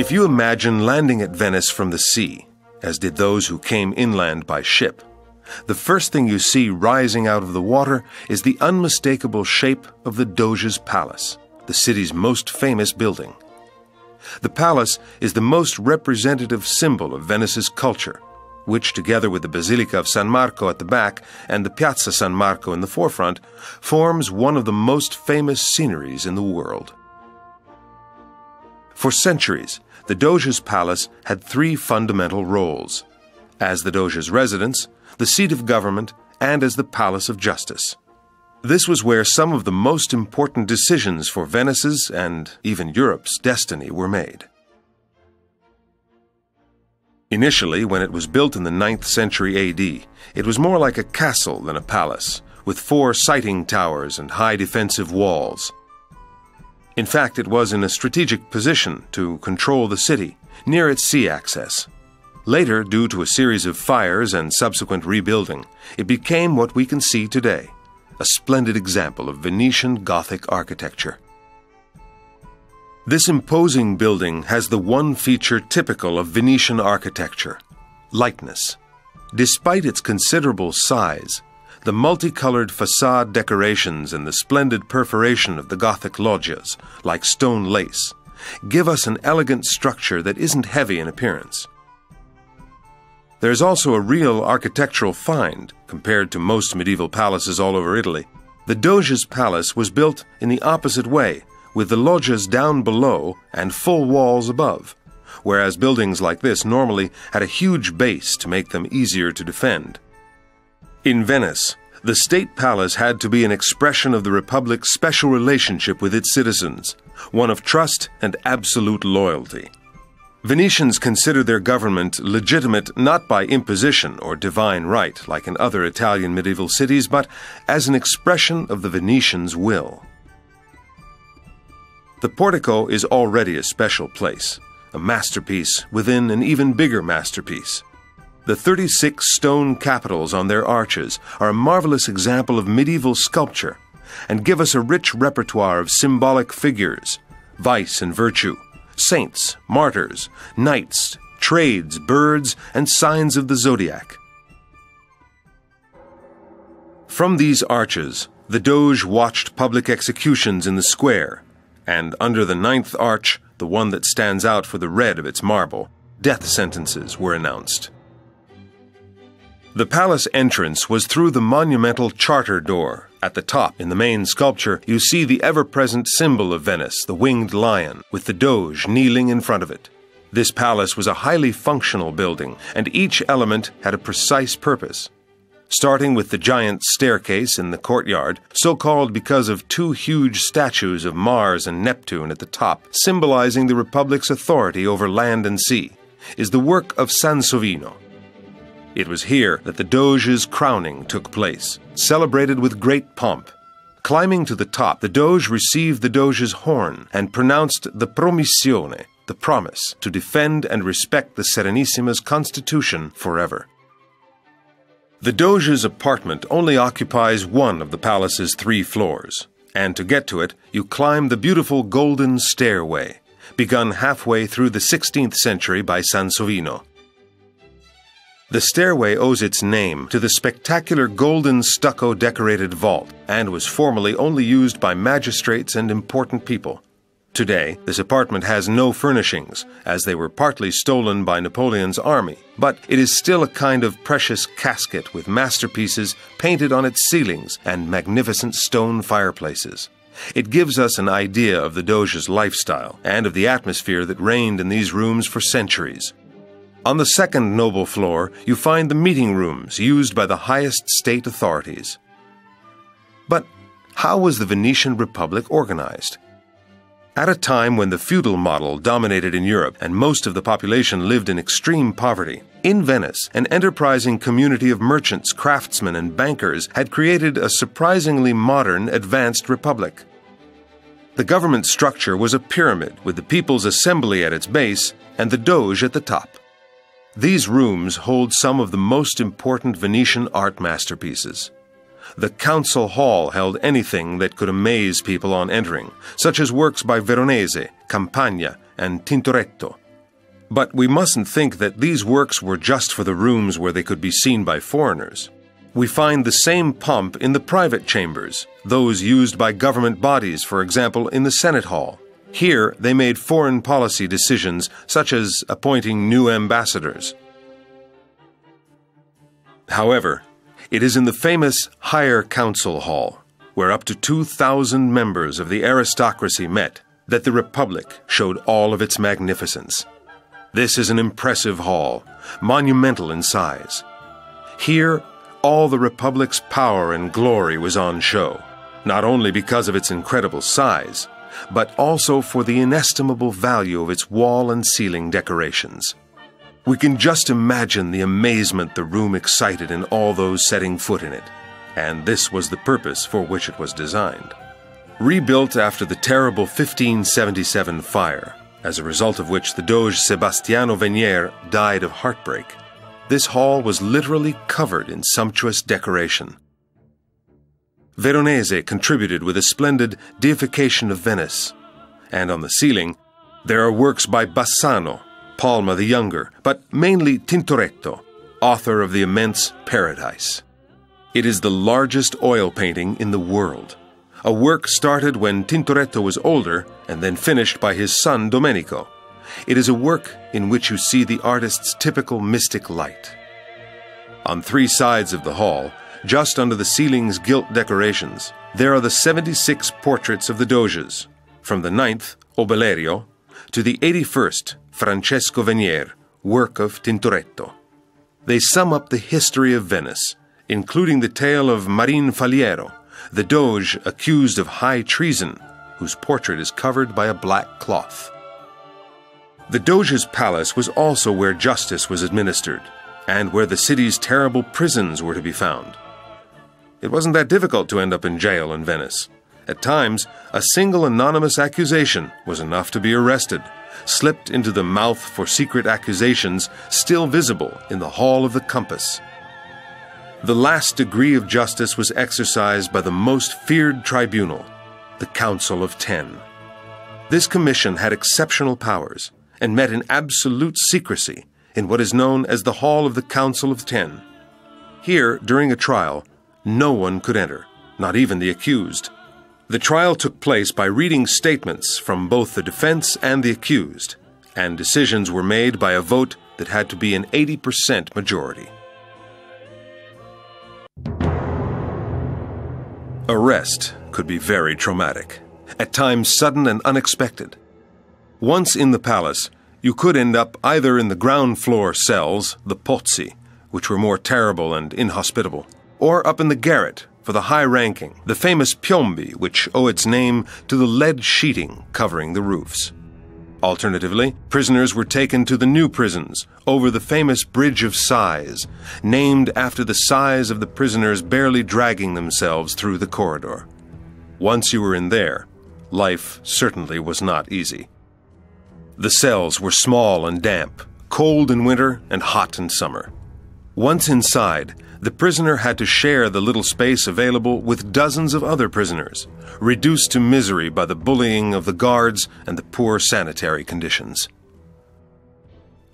If you imagine landing at Venice from the sea, as did those who came inland by ship, the first thing you see rising out of the water is the unmistakable shape of the Doge's Palace, the city's most famous building. The palace is the most representative symbol of Venice's culture, which, together with the Basilica of San Marco at the back and the Piazza San Marco in the forefront, forms one of the most famous sceneries in the world. For centuries, the Doge's palace had three fundamental roles as the Doge's residence, the seat of government, and as the palace of justice. This was where some of the most important decisions for Venice's and even Europe's destiny were made. Initially, when it was built in the 9th century AD, it was more like a castle than a palace, with four sighting towers and high defensive walls. In fact, it was in a strategic position to control the city, near its sea access. Later, due to a series of fires and subsequent rebuilding, it became what we can see today a splendid example of Venetian Gothic architecture. This imposing building has the one feature typical of Venetian architecture lightness. Despite its considerable size, the multicolored facade decorations and the splendid perforation of the Gothic loggias, like stone lace, give us an elegant structure that isn't heavy in appearance. There's also a real architectural find compared to most medieval palaces all over Italy. The Doge's palace was built in the opposite way, with the loggias down below and full walls above, whereas buildings like this normally had a huge base to make them easier to defend. In Venice, the state palace had to be an expression of the republic's special relationship with its citizens, one of trust and absolute loyalty. Venetians considered their government legitimate not by imposition or divine right, like in other Italian medieval cities, but as an expression of the Venetians' will. The portico is already a special place, a masterpiece within an even bigger masterpiece. The 36 stone capitals on their arches are a marvelous example of medieval sculpture and give us a rich repertoire of symbolic figures, vice and virtue saints, martyrs, knights, trades, birds, and signs of the zodiac. From these arches, the Doge watched public executions in the square, and under the ninth arch, the one that stands out for the red of its marble, death sentences were announced. The palace entrance was through the monumental charter door, at the top, in the main sculpture, you see the ever present symbol of Venice, the winged lion, with the Doge kneeling in front of it. This palace was a highly functional building, and each element had a precise purpose. Starting with the giant staircase in the courtyard, so called because of two huge statues of Mars and Neptune at the top, symbolizing the Republic's authority over land and sea, is the work of Sansovino, it was here that the Doge's crowning took place, celebrated with great pomp. Climbing to the top, the Doge received the Doge's horn and pronounced the promissione, the promise, to defend and respect the Serenissima's constitution forever. The Doge's apartment only occupies one of the palace's three floors, and to get to it, you climb the beautiful golden stairway, begun halfway through the 16th century by Sansovino. The stairway owes its name to the spectacular golden stucco decorated vault and was formerly only used by magistrates and important people. Today, this apartment has no furnishings, as they were partly stolen by Napoleon's army, but it is still a kind of precious casket with masterpieces painted on its ceilings and magnificent stone fireplaces. It gives us an idea of the Doge's lifestyle and of the atmosphere that reigned in these rooms for centuries. On the second noble floor, you find the meeting rooms used by the highest state authorities. But how was the Venetian Republic organized? At a time when the feudal model dominated in Europe and most of the population lived in extreme poverty, in Venice, an enterprising community of merchants, craftsmen, and bankers had created a surprisingly modern, advanced republic. The government structure was a pyramid with the People's Assembly at its base and the Doge at the top. These rooms hold some of the most important Venetian art masterpieces. The council hall held anything that could amaze people on entering, such as works by Veronese, Campagna, and Tintoretto, But we mustn't think that these works were just for the rooms where they could be seen by foreigners. We find the same pomp in the private chambers, those used by government bodies, for example, in the Senate Hall. Here, they made foreign policy decisions, such as appointing new ambassadors. However, it is in the famous Higher Council Hall, where up to 2,000 members of the aristocracy met, that the Republic showed all of its magnificence. This is an impressive hall, monumental in size. Here, all the Republic's power and glory was on show, not only because of its incredible size, but also for the inestimable value of its wall and ceiling decorations. We can just imagine the amazement the room excited in all those setting foot in it, and this was the purpose for which it was designed. Rebuilt after the terrible 1577 fire, as a result of which the Doge Sebastiano Venier died of heartbreak, this hall was literally covered in sumptuous decoration. Veronese contributed with a splendid deification of Venice, and on the ceiling, there are works by Bassano, Palma the Younger, but mainly Tintoretto, author of the immense Paradise. It is the largest oil painting in the world, a work started when Tintoretto was older and then finished by his son Domenico. It is a work in which you see the artist's typical mystic light. On three sides of the hall, just under the ceiling's gilt decorations, there are the 76 portraits of the Doges, from the 9th, Obelerio, to the 81st, Francesco Venier, work of Tintoretto. They sum up the history of Venice, including the tale of Marin Faliero, the Doge accused of high treason, whose portrait is covered by a black cloth. The Doge's palace was also where justice was administered, and where the city's terrible prisons were to be found. It wasn't that difficult to end up in jail in Venice. At times, a single anonymous accusation was enough to be arrested, slipped into the mouth for secret accusations still visible in the Hall of the Compass. The last degree of justice was exercised by the most feared tribunal, the Council of Ten. This commission had exceptional powers and met in absolute secrecy in what is known as the Hall of the Council of Ten. Here, during a trial, no one could enter, not even the accused. The trial took place by reading statements from both the defense and the accused, and decisions were made by a vote that had to be an 80% majority. Arrest could be very traumatic, at times sudden and unexpected. Once in the palace, you could end up either in the ground floor cells, the pozzi, which were more terrible and inhospitable, or up in the garret for the high ranking, the famous piombi, which owe its name to the lead sheeting covering the roofs. Alternatively, prisoners were taken to the new prisons over the famous Bridge of Sighs, named after the sighs of the prisoners barely dragging themselves through the corridor. Once you were in there, life certainly was not easy. The cells were small and damp, cold in winter and hot in summer. Once inside, the prisoner had to share the little space available with dozens of other prisoners, reduced to misery by the bullying of the guards and the poor sanitary conditions.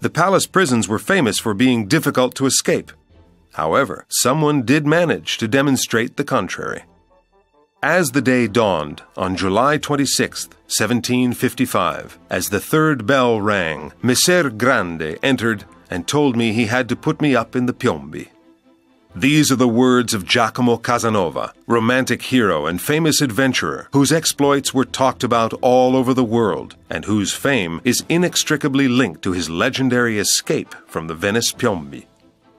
The palace prisons were famous for being difficult to escape. However, someone did manage to demonstrate the contrary. As the day dawned on July 26, 1755, as the third bell rang, Messer Grande entered and told me he had to put me up in the Piombi. These are the words of Giacomo Casanova, romantic hero and famous adventurer, whose exploits were talked about all over the world, and whose fame is inextricably linked to his legendary escape from the Venice Piombi.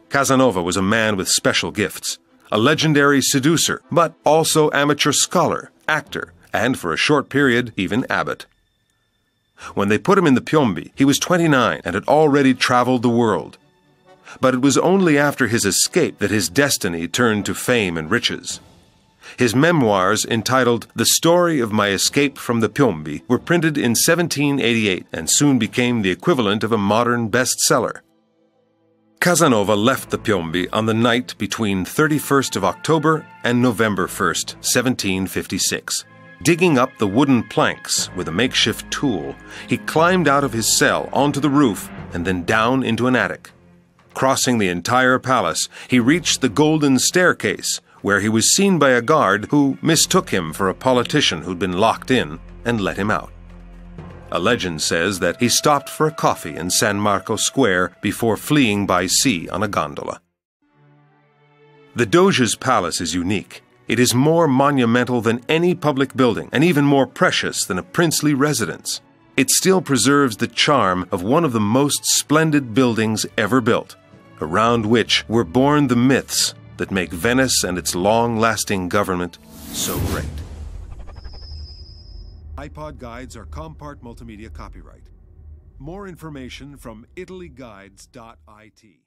Casanova was a man with special gifts, a legendary seducer, but also amateur scholar, actor, and for a short period, even abbot. When they put him in the Piombi, he was 29 and had already traveled the world but it was only after his escape that his destiny turned to fame and riches. His memoirs, entitled The Story of My Escape from the Piombi, were printed in 1788 and soon became the equivalent of a modern bestseller. Casanova left the Piombi on the night between 31st of October and November 1st, 1756. Digging up the wooden planks with a makeshift tool, he climbed out of his cell onto the roof and then down into an attic. Crossing the entire palace, he reached the golden staircase, where he was seen by a guard who mistook him for a politician who'd been locked in and let him out. A legend says that he stopped for a coffee in San Marco Square before fleeing by sea on a gondola. The Doge's palace is unique. It is more monumental than any public building and even more precious than a princely residence. It still preserves the charm of one of the most splendid buildings ever built, around which were born the myths that make Venice and its long lasting government so great. Italy Guides are Compart Multimedia copyright. More information from italyguides.it.